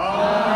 Amen.